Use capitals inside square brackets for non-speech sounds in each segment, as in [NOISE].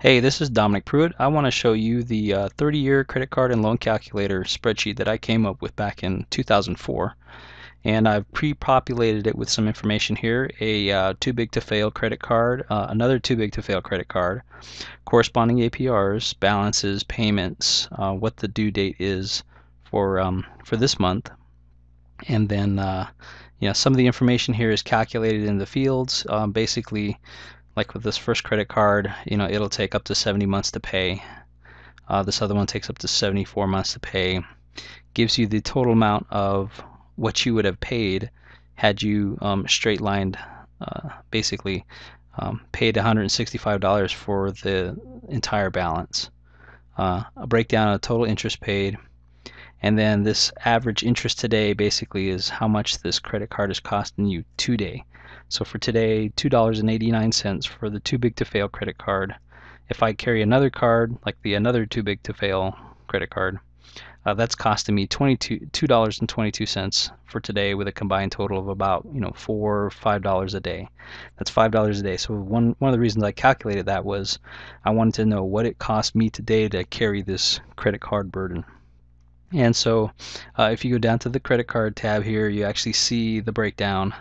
Hey, this is Dominic Pruitt. I want to show you the 30-year uh, credit card and loan calculator spreadsheet that I came up with back in 2004. And I've pre-populated it with some information here. A uh, too big to fail credit card, uh, another too big to fail credit card, corresponding APRs, balances, payments, uh, what the due date is for um, for this month, and then uh, you know some of the information here is calculated in the fields. Um, basically, like with this first credit card, you know, it'll take up to 70 months to pay. Uh, this other one takes up to 74 months to pay. Gives you the total amount of what you would have paid had you um, straight lined, uh, basically um, paid $165 for the entire balance. Uh, a breakdown of total interest paid. And then this average interest today basically is how much this credit card is costing you today. So for today, $2.89 for the too big to fail credit card. If I carry another card, like the another too big to fail credit card, uh, that's costing me $2.22 for today with a combined total of about, you know, four or five dollars a day. That's five dollars a day. So one one of the reasons I calculated that was I wanted to know what it cost me today to carry this credit card burden. And so uh, if you go down to the credit card tab here, you actually see the breakdown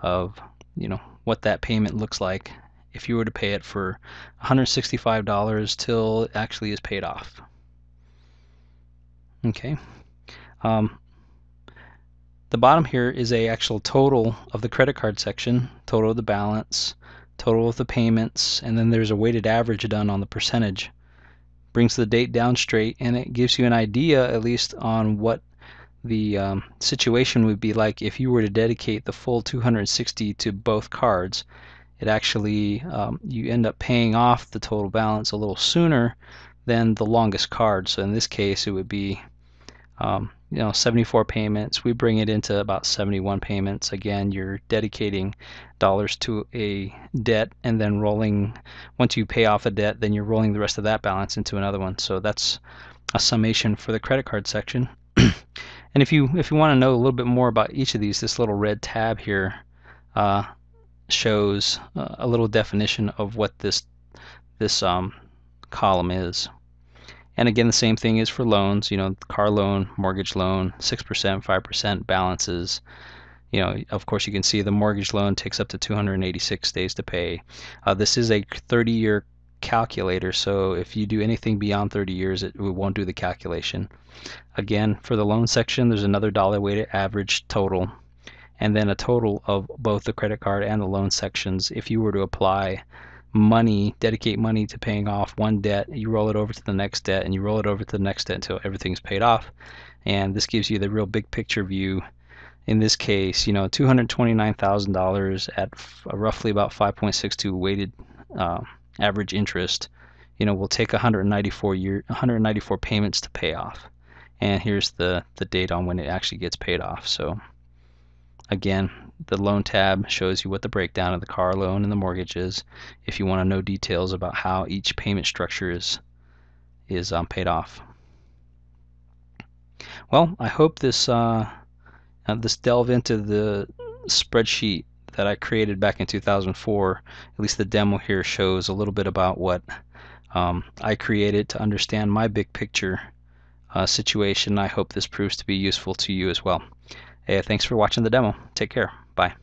of you know what that payment looks like if you were to pay it for $165 till it actually is paid off. Okay. Um, the bottom here is a actual total of the credit card section, total of the balance, total of the payments, and then there's a weighted average done on the percentage. Brings the date down straight and it gives you an idea at least on what the um, situation would be like if you were to dedicate the full 260 to both cards. It actually, um, you end up paying off the total balance a little sooner than the longest card. So in this case, it would be, um, you know, 74 payments. We bring it into about 71 payments. Again, you're dedicating dollars to a debt and then rolling, once you pay off a debt, then you're rolling the rest of that balance into another one. So that's a summation for the credit card section. [CLEARS THROAT] And if you if you want to know a little bit more about each of these, this little red tab here uh, shows uh, a little definition of what this this um, column is. And again, the same thing is for loans. You know, car loan, mortgage loan, six percent, five percent balances. You know, of course, you can see the mortgage loan takes up to 286 days to pay. Uh, this is a 30-year calculator, so if you do anything beyond 30 years, it, it won't do the calculation. Again, for the loan section, there's another dollar weighted average total, and then a total of both the credit card and the loan sections. If you were to apply money, dedicate money to paying off one debt, you roll it over to the next debt, and you roll it over to the next debt until everything's paid off. And this gives you the real big picture view. In this case, you know, $229,000 at roughly about 5.62 weighted uh, average interest, you know, will take 194 year 194 payments to pay off. And here's the the date on when it actually gets paid off. So again, the loan tab shows you what the breakdown of the car loan and the mortgage is. If you want to know details about how each payment structure is is um, paid off. Well, I hope this uh, uh, this delve into the spreadsheet that I created back in 2004, at least the demo here shows a little bit about what um, I created to understand my big picture uh, situation. I hope this proves to be useful to you as well. Hey, thanks for watching the demo. Take care. Bye.